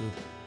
嗯